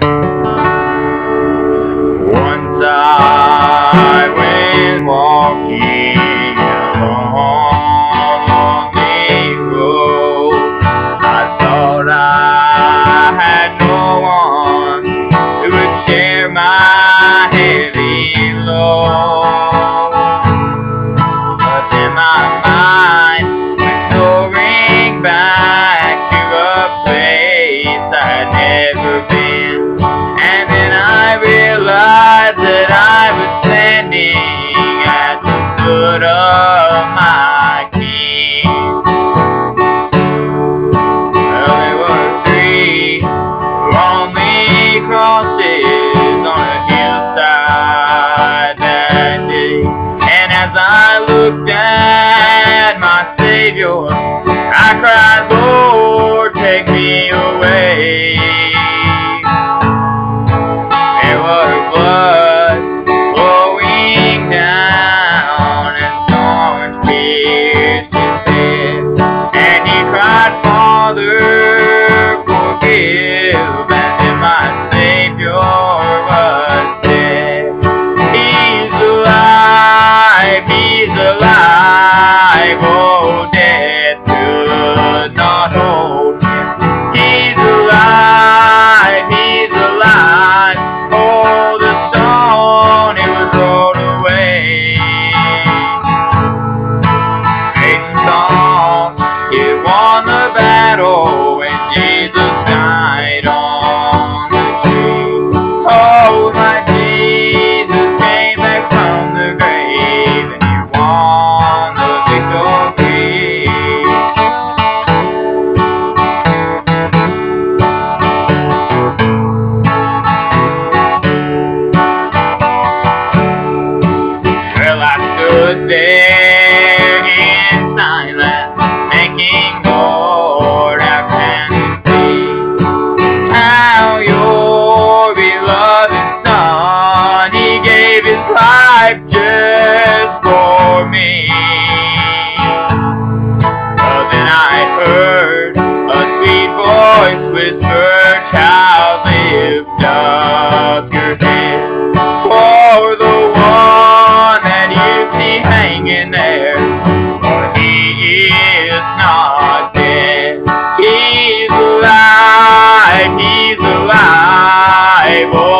Once I went walking the road, I thought I had no one share my heavy load. Savior. I cried, Lord, take me away. There was blood flowing down an thorns peel. battle when ye hanging there. For he is not dead. He's alive. He's alive. Oh,